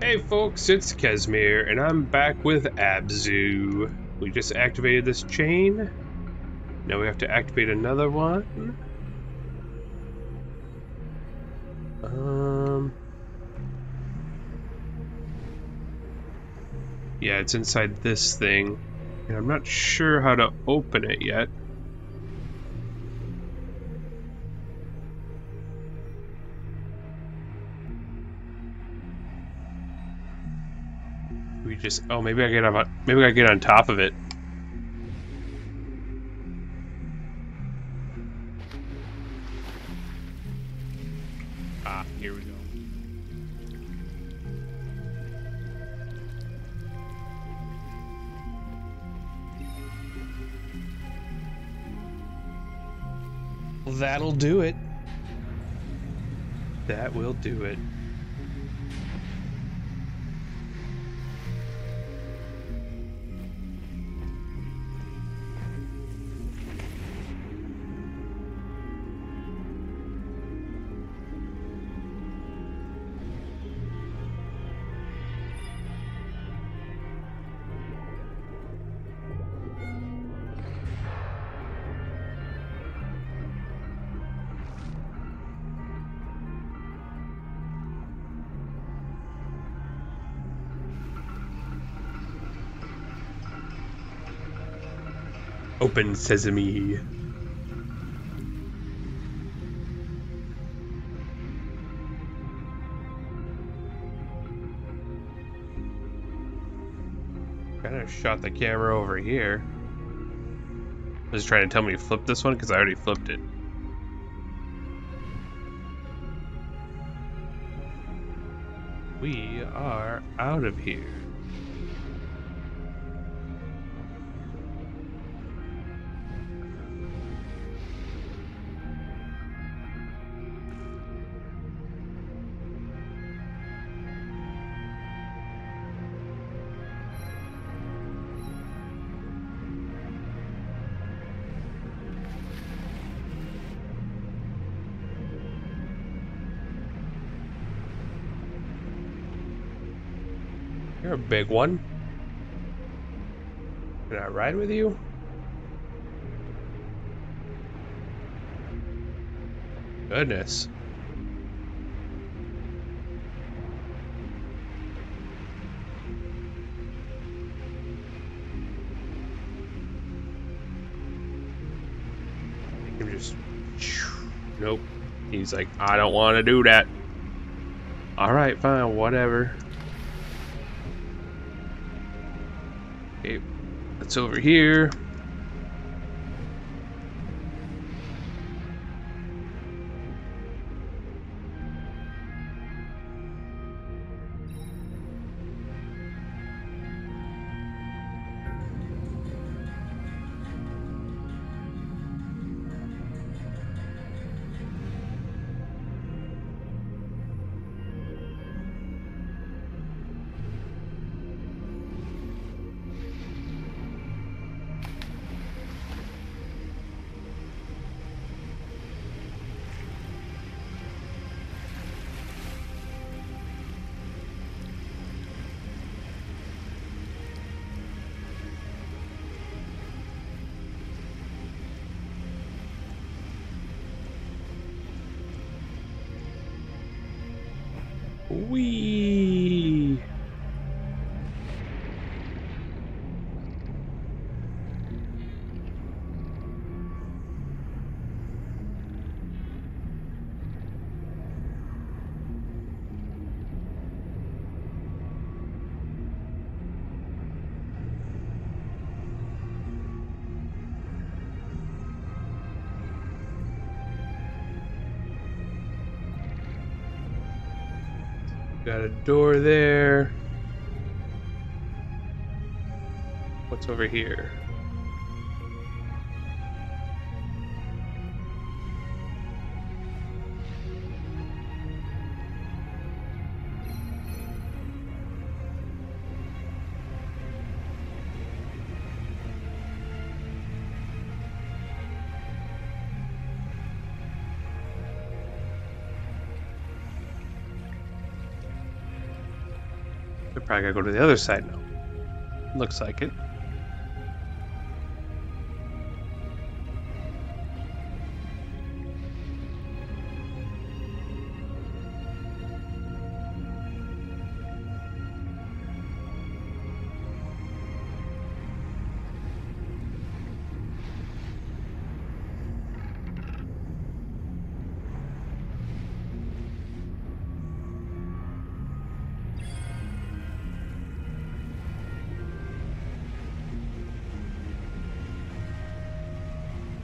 Hey folks, it's Kezmir, and I'm back with Abzu. We just activated this chain. Now we have to activate another one. Um... Yeah, it's inside this thing. And I'm not sure how to open it yet. We just oh maybe I get on maybe I get on top of it. Ah, here we go. That'll do it. That will do it. Open sesame. Kind of shot the camera over here. Was trying to tell me to flip this one because I already flipped it. We are out of here. You're a big one. Can I ride with you? Goodness. Him just nope. He's like, I don't want to do that. All right, fine, whatever. Okay, that's over here. Wee. Got a door there. What's over here? They're probably gonna go to the other side now. Looks like it.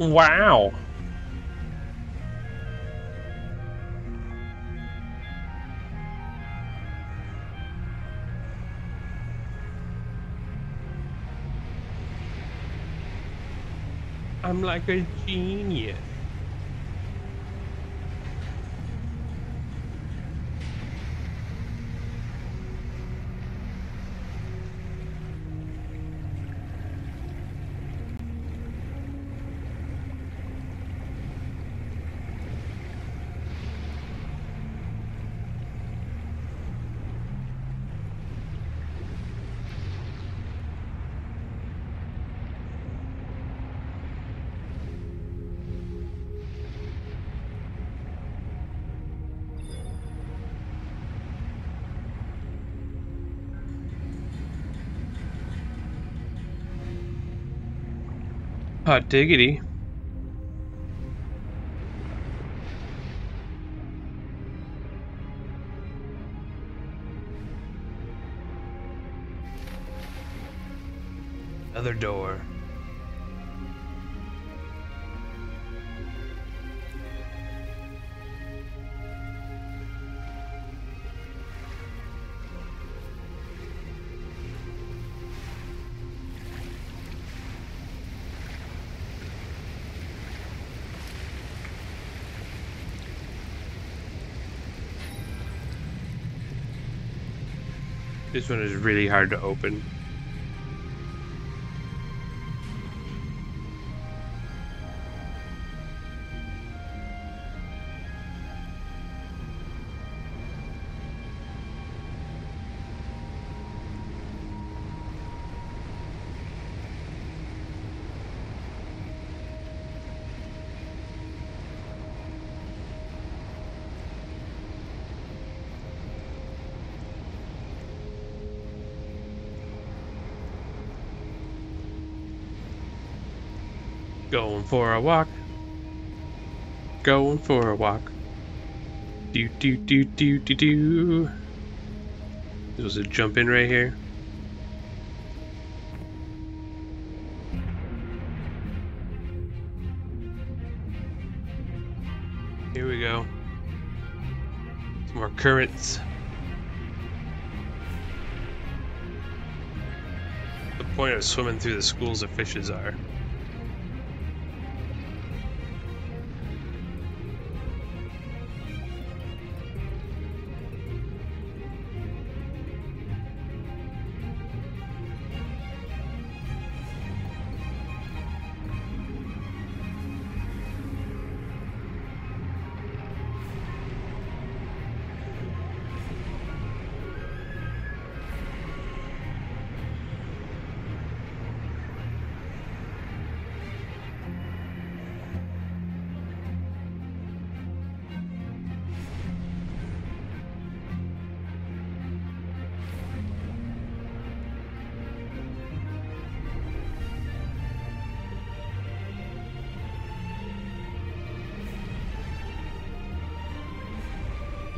Wow. I'm like a genius. Hot diggity. Another door. This one is really hard to open. Going for a walk. Going for a walk. Do do do do do do. There was a jump in right here. Here we go. Some more currents. The point of swimming through the schools of fishes are.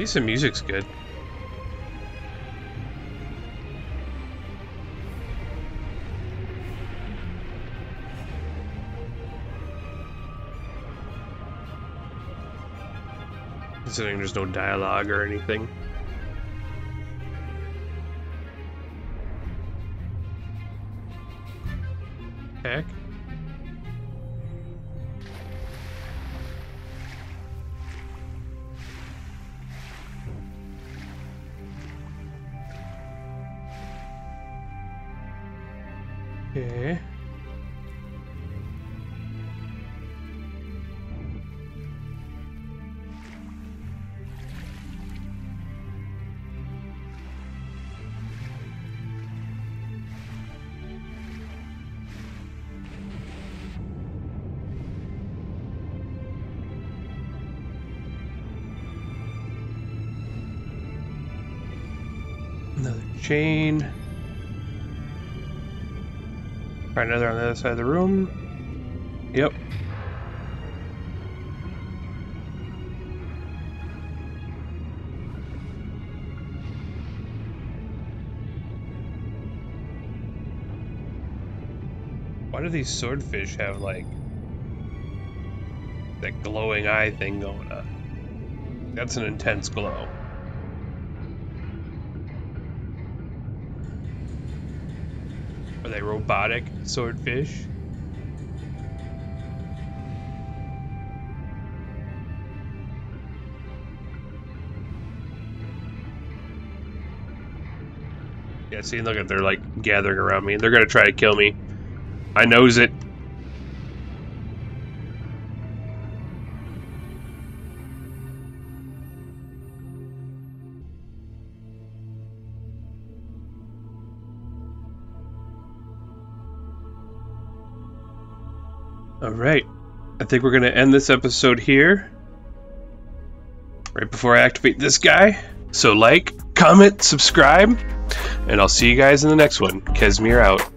Least the music's good. Considering there's no dialogue or anything. Heck. Okay. Another chain. Find another on the other side of the room. Yep. Why do these swordfish have like that glowing eye thing going on? That's an intense glow. Are they robotic swordfish? Yeah, see, look at they're like gathering around me. They're gonna try to kill me. I knows it. All right. I think we're going to end this episode here. Right before I activate this guy. So like, comment, subscribe, and I'll see you guys in the next one. Kezmir out.